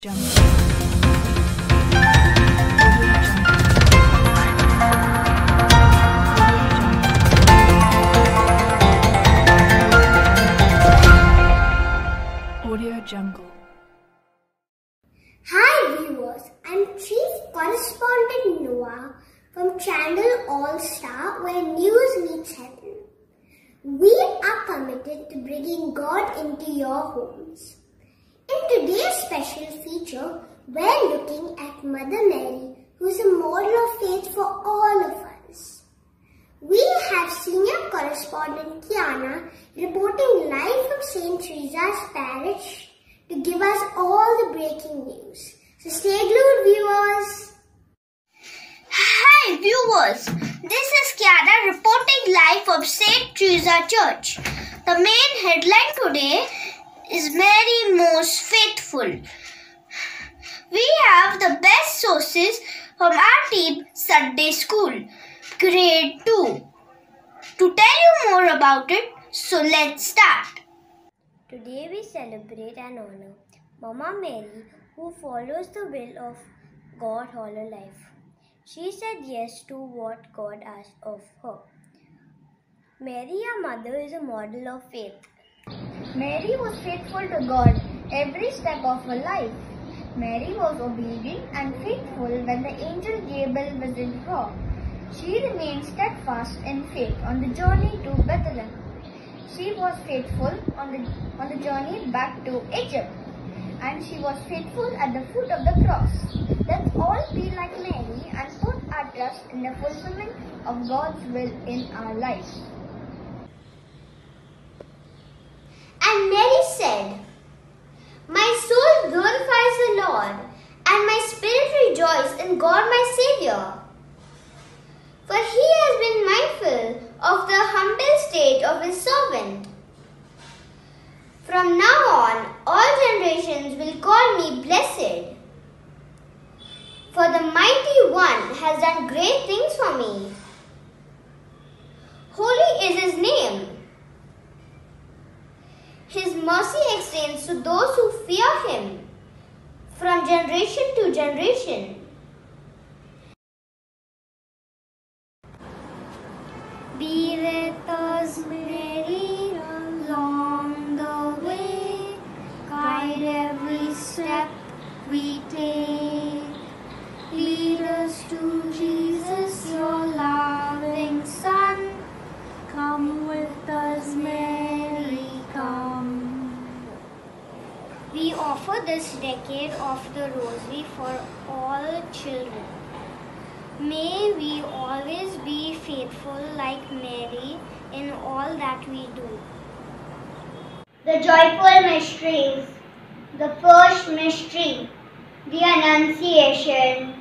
Audio Jungle. Hi viewers, I'm Chief Correspondent Noah from Channel All Star where news meets heaven. We are committed to bringing God into your homes. In today's special feature, we're looking at Mother Mary, who is a model of faith for all of us. We have senior correspondent Kiana reporting live from St. Theresa's Parish to give us all the breaking news. So stay glued, viewers. Hi, viewers. This is Kiana reporting live from St. Theresa Church. The main headline today is Mary Most Faithful. We have the best sources from our team Sunday School, Grade 2. To tell you more about it, so let's start. Today we celebrate and honor Mama Mary who follows the will of God all her life. She said yes to what God asked of her. Mary, our mother, is a model of faith. Mary was faithful to God every step of her life. Mary was obedient and faithful when the angel Gabriel visited her. She remained steadfast in faith on the journey to Bethlehem. She was faithful on the, on the journey back to Egypt. And she was faithful at the foot of the cross. Let's all be like Mary and put our trust in the fulfillment of God's will in our lives. And Mary said, My soul glorifies the Lord, and my spirit rejoices in God my Saviour. For he has been mindful of the humble state of his servant. From now on, all generations will call me blessed. For the mighty one has done great things for me. Holy is his name. His mercy to those who fear him from generation to generation. Offer this decade of the Rosary for all children. May we always be faithful like Mary in all that we do. The joyful mysteries. The first mystery, the Annunciation.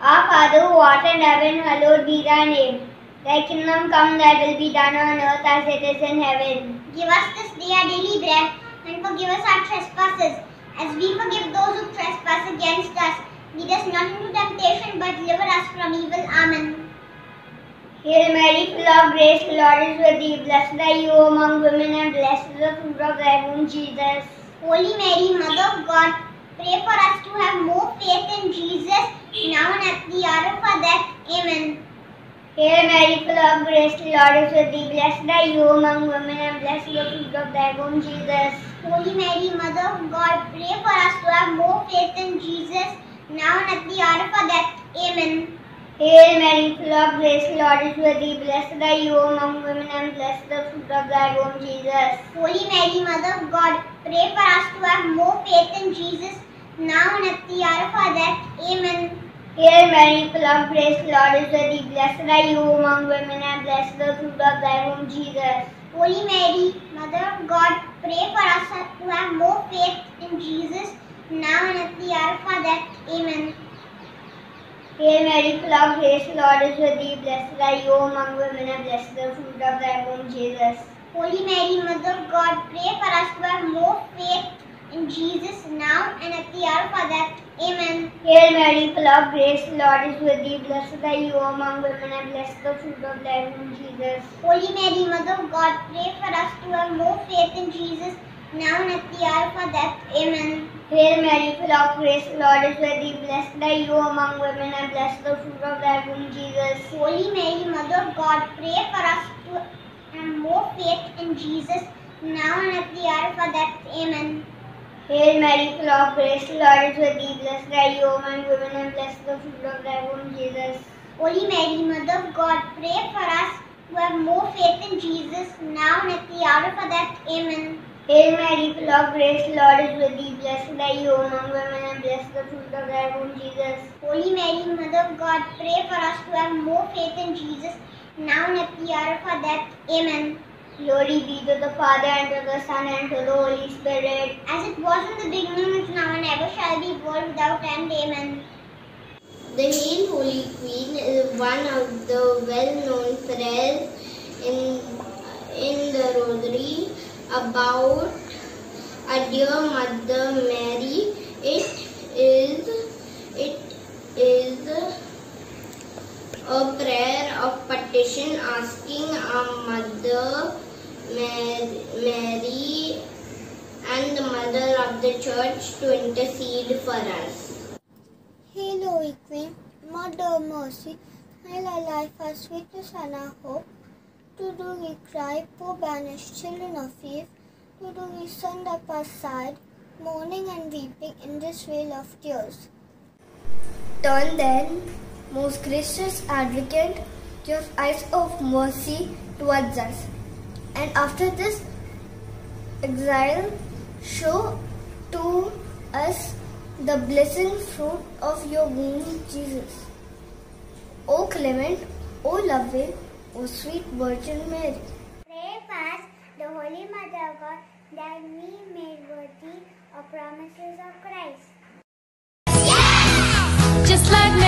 Our Father who art in heaven, hallowed be thy name. Thy kingdom come, thy will be done on earth as it is in heaven. Give us this day our daily bread, and forgive us our trespasses, as we forgive those who trespass against us. Lead us not into temptation, but deliver us from evil. Amen. Hail Mary, full of grace, the Lord is with thee. Blessed are you among women, and blessed is the fruit of thy womb, Jesus. Holy Mary, Mother of God, pray for us to have more faith in Jesus, now and at the hour of our. Hail Mary, full of grace, the Lord is with thee. Blessed are you among women, and blessed is the fruit of thy womb, Jesus. Holy Mary, Mother of God, pray for us to have more faith in Jesus, now and at the hour of our death. Amen. Hail Mary, full of grace, the Lord is with thee. Blessed are you among women, and blessed is the fruit of thy womb, Jesus. Holy Mary, Mother of God, pray for us to have more faith in Jesus, now and at the hour of our death. Amen. Hail Mary, full of grace, Lord is with thee. Blessed are you among women, and blessed is the fruit of thy womb, Jesus. Holy Mary, Mother of God, pray for us to have more faith in Jesus, now and at the hour of our death. Amen. Hail Mary, full of grace, Lord is with thee. Blessed are you among women, and blessed is the fruit of thy womb, Jesus. Holy Mary, Mother of God, pray for us to have more faith in Jesus now and at the hour of our death. Hail Mary, full of grace, the Lord is with thee. Blessed are you among women, and blessed is the fruit of thy womb, Jesus. Holy Mary, Mother of God, pray for us to have more faith in Jesus now and at the hour of our death. Amen. Hail Mary, full of grace, the Lord is with thee. Blessed are you among women, and blessed the fruit of thy womb, Jesus. Holy Mary, Mother of God, pray for us to have more faith in Jesus, now and at the hour of our death. Amen. Hail Mary, full of grace, the Lord is with thee. Blessed are you among women, and blessed the fruit of thy womb, Jesus. Holy Mary, Mother of God, pray for us who have more faith in Jesus, now and at the hour of our death. Amen. Hail Mary, full of grace, the Lord is with thee. Blessed are you among women, and blessed the fruit of thy womb, Jesus. Holy Mary, Mother of God, pray for us who have more faith in Jesus, now and at the hour of our death. Amen. Glory be to the Father, and to the Son, and to the Holy Spirit. As it was in the beginning, is now, and ever shall be, world without end. Amen. The Hail Holy Queen is one of the well-known prayers in, in the Rosary about a dear Mother Mary. It is it is a prayer of petition asking our Mother Mary and the Mother of the Church to intercede for us. Hail, Queen, Mother of Mercy, hail our life, our sweetness and our hope. To do we cry, poor banished children of Eve. To do we send up our side, mourning and weeping in this vale of tears. Turn then, most gracious advocate, your eyes of mercy towards us, and after this exile, show to us the blessed fruit of your womb, Jesus. O clement, O loving, O sweet Virgin Mary. Pray for us, the Holy Mother of God, that we may worthy of promises of Christ. Just like